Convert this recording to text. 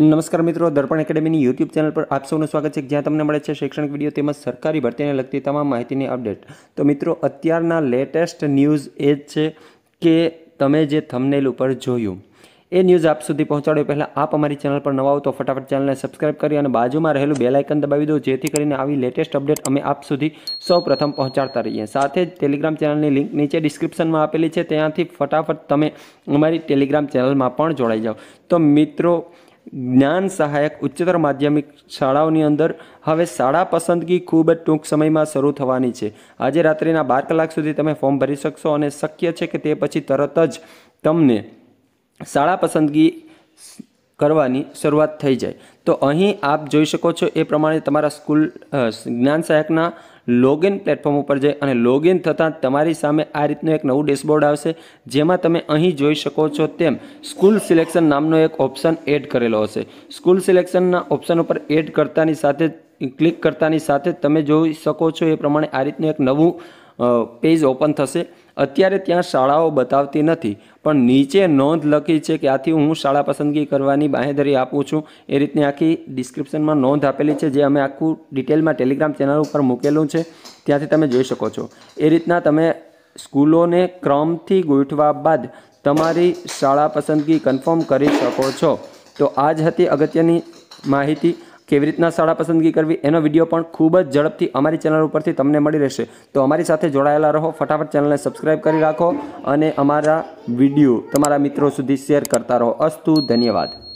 નમસ્કાર મિત્રો, દર્પણ એકેડેમીની YouTube channel પર આપ સૌનું સ્વાગત છે. જ્યાં તમને મળે છે શૈક્ષણિક વીડિયો તેમજ સરકારી ભરતીને લગતી તમામ માહિતીની અપડેટ. તો મિત્રો, અત્યારના લેટેસ્ટ ન્યૂઝ એ જ છે કે તમે જે થંબનેલ ઉપર જોયું, એ ન્યૂઝ આપ સુધી પહોંચાડ્યો. પહેલાં આપ અમારી ચેનલ પર નવા હો તો ફટાફટ ચેનલને સબસ્ક્રાઇબ કરી અને બાજુમાં રહેલું બેલ આઇકન દબાવી દો, જેથી કરીને આવી લેટેસ્ટ અપડેટ અમે આપ સુધી સૌ પ્રથમ પહોંચાડતા રહીએ. સાથે જ ટેલિગ્રામ ચેનલની લિંક નીચે ડિસ્ક્રિપ્શનમાં આપેલી છે. ત્યાંથી ફટાફટ તમે અમારી ટેલિગ્રામ ચેનલમાં પણ જોડાઈ જાઓ. તો મિત્રો જ્ઞાન સહાયક ઉચ્ચતર માધ્યમિક શાળાઓની અંદર હવે શાળા પસંદગી ખૂબ જ ટૂંક સમયમાં શરૂ થવાની છે. આજે રાત્રિના બાર કલાક સુધી તમે ફોર્મ ભરી શકશો અને શક્ય છે કે તે પછી તરત જ તમને શાળા પસંદગી કરવાની શરૂઆત થઈ જાય. તો અહીં આપ જોઈ શકો છો એ પ્રમાણે તમારા સ્કૂલ જ્ઞાન સહાયકના લોગિન પ્લેટફોર્મ ઉપર જઈ અને લોગિન થતાં તમારી સામે આ રીતનું એક નવું ડેશબોર્ડ આવશે, જેમાં તમે અહીં જોઈ શકો છો તેમ સ્કૂલ સિલેક્શન નામનો એક ઓપ્શન એડ કરેલો હશે. સ્કૂલ સિલેક્શનના ઓપ્શન ઉપર એડ કરતાની સાથે ક્લિક કરતાની સાથે તમે જોઈ શકો છો એ પ્રમાણે આ રીતનું એક નવું પેજ ઓપન થશે. અત્યારે ત્યાં શાળાઓ બતાવતી નથી, પણ નીચે નોંધ લખી છે કે આથી હું શાળા પસંદગી કરવાની બાંહેધરી આપું છું. એ રીતની આખી ડિસ્ક્રિપ્શનમાં નોંધ આપેલી છે, જે અમે આખું ડિટેલમાં ટેલિગ્રામ ચેનલ ઉપર મૂકેલું છે. ત્યાંથી તમે જોઈ શકો છો. એ રીતના તમે સ્કૂલોને ક્રમથી ગોઠવા બાદ તમારી શાળા પસંદગી કન્ફર્મ કરી શકો છો. તો આ જ હતી અગત્યની માહિતી. કેવી રીતના શાળા પસંદગી કરવી એનો વીડિયો પણ ખૂબ જ ઝડપથી અમારી ચેનલ ઉપરથી તમને મળી રહેશે. તો અમારી સાથે જોડાયેલા રહો, ફટાફટ ચેનલને સબસ્ક્રાઈબ કરી રાખો અને અમારા વીડિયો તમારા મિત્રો સુધી શેર કરતા રહો. અસ્તુ, ધન્યવાદ.